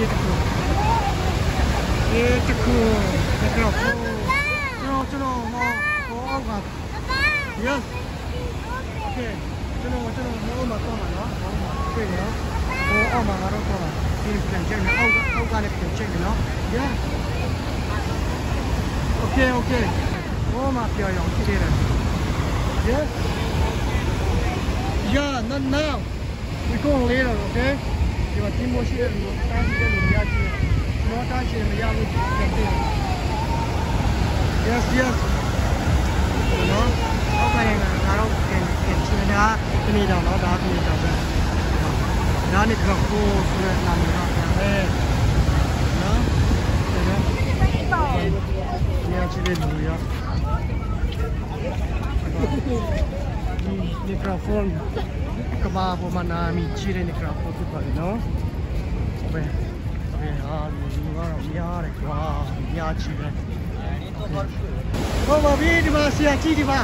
ရေတခုရေတခုတကတော့ကျွန်တော်ကျွန်တော်ဟောဟောအောက်က yes okay ကျွန်တော်ကျွန်တော်ဟောမှာတော့မှာနော်ဟောမှာတွေ့နော်ဟောအောက်မှာကတော့တော့ဒီပြန်ချိန်နော်အောက်ကအောက်ကလည်းပြန်ချိန်နော် yeah okay okay ဟောမှာပြောင်းအောင်ဖြစ်တယ် yes yeah not now we go later okay ဒီမှာဒီမိုရှိတဲ့လူတန်းရှိတဲ့လူများကြီးတော့တန်းရှိမရဘူးပြန်တယ် yes yes နော်အောက်ကလည်းငါတော့ပြန်ပြန်ချင်တာဒီနေ့တော့တော့ဒါဒီနေ့တော့ပဲဒါနဲ့ကတော့ကိုဆိုတဲ့နာမည်တော့ပြန်ပဲနော်ဒါနဲ့ညချစ်တဲ့လူရဒီ မီခရိုဖုန်းကဘာပေါ်မှာနာမည်ချစ်တဲ့မီခရိုဖုန်းဖြစ်ပါတယ်နော်ဘယ်ဘယ်ဟာလူကတော့များတယ်ကွာများချစ်တယ်ဟုတ်ပါပြီဒီမှာဆရာကြီးဒီမှာ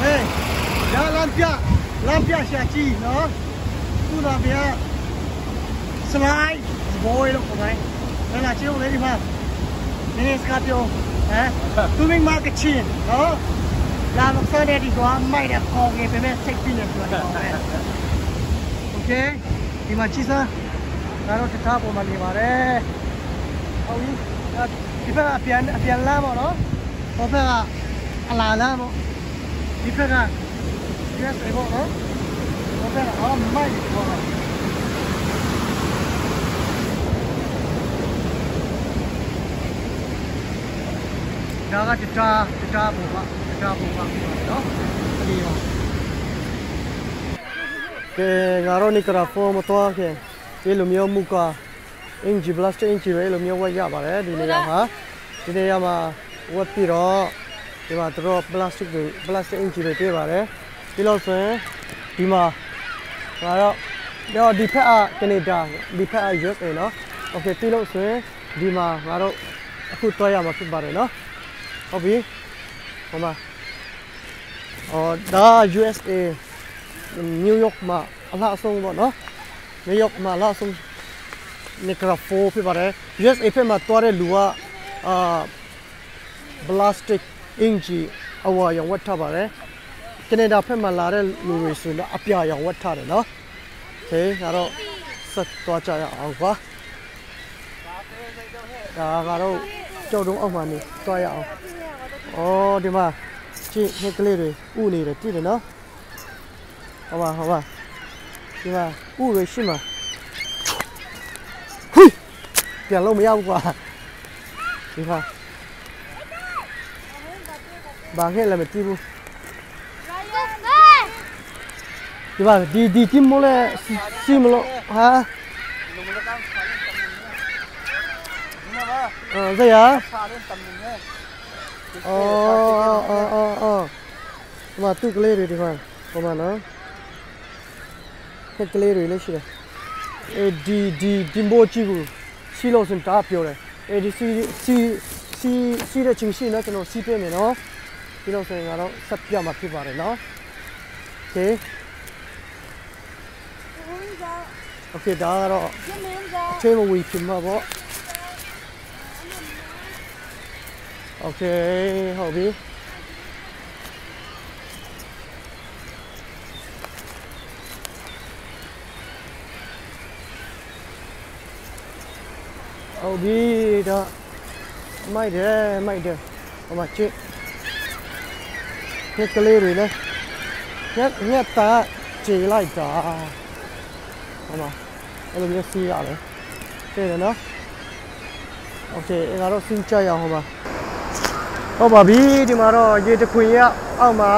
ဟေးဒါလမ်းပြလမ်းပြ ဆရာကြီးနော်ခုနကဗျာစလိုက်ဘိုးလို့ခေါ်တယ်အဲ့ဒါချင်းလေးဒီမှာနင်းစကပြောဟမ်သူမင်းမကချင်းနော်လာမစတဲ့ဒီကွာမိုက်တဲ့ခေါင်းကြီးပဲမဲ့စိတ်ပြင်းနေပြောတယ်โอเคဒီမှာချီစားဒါတော့တထားပေါ်မှာနေပါတယ်ဟုတ်ပြီဒီဘက်အပြန်အပြန်လမ်းပေါ့နော် ဟိုဘက်ကအလာလမ်းပေါ့ဒီဘက်က yes ပေါ့နော်ဟိုဘက်ကအော်မိုက်ပေါ့နော်ဒါကတတာတတာပုံပါ တတာပုံပါနော်ဒီပါကဲငါတို့နီကရာဖုန်းမတော်ခင်ဒီလိုမျိုးမူကအင်ဂျီဘလတ်အင်ဂျီရဲလိုမျိုးဝတ်ရပါတယ်ဒီနေရာမှာဒီနေရာမှာဝတ်ပြီးတော့ဒီမှာတို့ plastic တွေ plastic အင်ဂျီတွေပေးပါတယ်ပြီးလို့ဆိုရင်ဒီမှာငါတော့တော့ဒီဖက်ကကနေဒါဒီဖက်က USA เนาะ okay ပြီးလို့ဆိုရင်ဒီမှာငါတို့အခုတွားရမှာဖြစ်ပါတယ်เนาะဟုတ်ပြီ ဟိုမှာအော်ဒါ USA နယူးယောက်မှာအလားအဆုံးပေါ့နော်နယူးယောက်မှာအလားအဆုံးမီကရိုဖိုဖြစ်ပါတယ် USA ဖြစ်မှာတွားတဲ့လူကအာ plastic inji အဝါရောင်ဝတ်ထားပါတယ်ကနေဒါဖက်မှာလာတဲ့လူတွေဆိုတော့အပြာရောင်ဝတ်ထားတယ်နော်ဟေးဒါတော့ဆက်သွားကြရအောင်ကွာဒါကတော့ကြောက်တုံးအောက်မှာနေသွားရအောင် ဩဒီမှာကြည့်ဟက်ကလေးတွေဥနေတယ်ကြည့်တယ်နော်ဟုတ်ပါဟုတ်ပါဒီမှာဥတွေရှိမှာဟိပြန်လို့မရဘူးကွာဒီမှာဘာခဲ့လဲမသိဘူးဒီပါဒီဒီတိမိုးလဲစီမလို့ဟာ အော်ဇေယျအော်အော်အော်အော်ဒီမှာသူ့ကလေးတွေဒီမှာဟိုမှာနော်ခက်ကလေးတွေလည်းရှိတယ်အဲဒီဒီဒီမိုးကြည့်ဘူးစီလို့စင်တာပြောတယ်အဲဒီစီစီစီစီတဲ့ချင်းရှိနော်ကျွန်တော်စီးပေးမယ်နော်ပြီးတော့ဆိုရင်ကတော့ဆက်ပြမှာဖြစ်ပါတယ်နော်โอเคโอเคဒါကတော့အချိန်မဝီဖြစ်မှာပေါ့ Okay, Hobby. Hobby đó. Mày đi, mày đi. Ở mặt chị. Nhất cái lưu rồi đấy. Nhất, nhất ta chỉ lại cả. Ở mặt. Ở đây xì à đấy. Thế là nó. Ok, em đã xin chơi à không ạ? ဟိုမှာဟုတ်ပါပြီဒီမှာတော့ရေတခွင်ရအောက်မှာ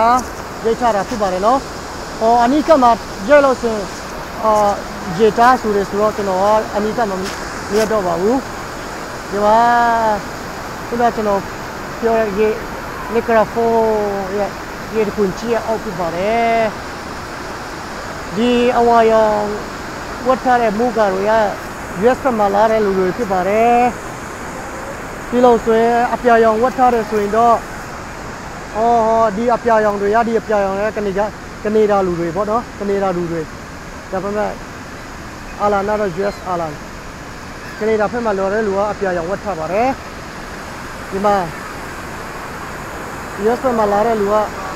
ရိတ်ချတာဖြစ်ပါတယ်နော်ဟောအနိကမှာရဲလို့ဆိုရင်အာရေတားဆိုတယ်ဆိုတော့ကျွန်တော်ကအနိကမှာမရတော့ပါဘူးဒီမှာခုနကကျွန်တော်ပြောရရေမီကရိုဖုန်းရဲ့ရေတခွင်ကြီးအောက်ဖြစ်ပါတယ်ဒီအဝါရောင်ဝတ်ထားတဲ့မူကာတွေက US မှာလာတဲ့လူတွေဖြစ်ပါတယ် ဒီလိုဆိုရင်အပြာရောင်ဝတ်ထားတယ်ဆိုရင်တော့အော်ဟောဒီအပြာရောင်တွေရဒီအပြာရောင်တွေကနေဒါကနေဒါလူတွေပေါ့နော်ကနေဒါလူတွေဒါပေမဲ့အာလာနာတော့ US အာလာကနေဒါဖက်မှာလော်တဲ့လူကအပြာရောင်ဝတ်ထားပါတယ်ဒီမှာ US ဖက်မှာလာတဲ့လူက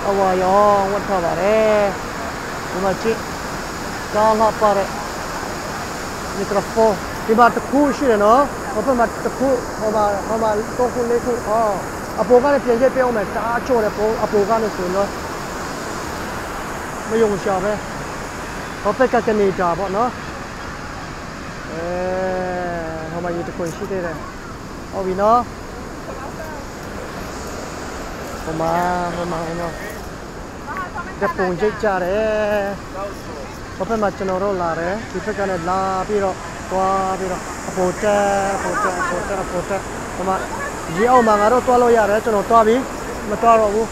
အဝါရောင်ဝတ်ထားပါတယ်ဒီမှာကြည့်ကောင်းလာပါတဲ့မီကရိုဖုန်းဒီမှာတစ်ခုရှိတယ်နော် ဟိုဖက်မှာတစ်ခုဟိုမှာဟိုမှာတော့ခုလေးခုအော်အပေါ်ကနေပြင်ချက်ပြောင်းမယ်တအားချို့တယ်ပုံအပေါ်ကနေဆိုတော့မယုံရှာပဲဟိုဖက်ကကနေဒါပေါ့နော်အဲဟိုမှာရေတစ်ခွရှိသေးတယ်ဟုတ်ပြီနော်ဟိုမှာဟိုမှာဟိုမှာကပုံချိတ်ကြတယ်ဟိုဖက်မှာကျွန်တော်တို့လာတယ်ဒီဖက်ကလည်းလာပြီးတော့သွားပြီးတော့အ ပေါ်တက်အပေါ်တက်အပေါ်တက်အပေါ်တက်ဟိုမှာရေအောင်မှာငါတို့သွားလို့ရတယ်ကျွန်တော်သွားပြီမသွားတော့ဘူး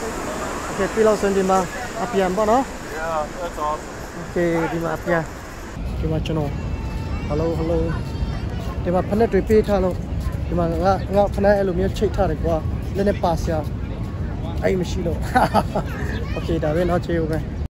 โอเคပြီးတော့စင်ဒီမှာအပြန်ပေါ့နော် Yeah, that's awesome. โอเคဒီမှာအပြန်ဒီမှာကျွန်တော် hello hello ဒီမှာဖက်နဲ့တွေ့ပေးထားလို့ဒီမှာငါငါဖက်နဲ့အဲ့လိုမျိုးချိတ်ထားတယ်ကွာနည်းနည်းပါစရာအဲ့မရှိလို့โอเคဒါပဲเนาะချေဦးပဲ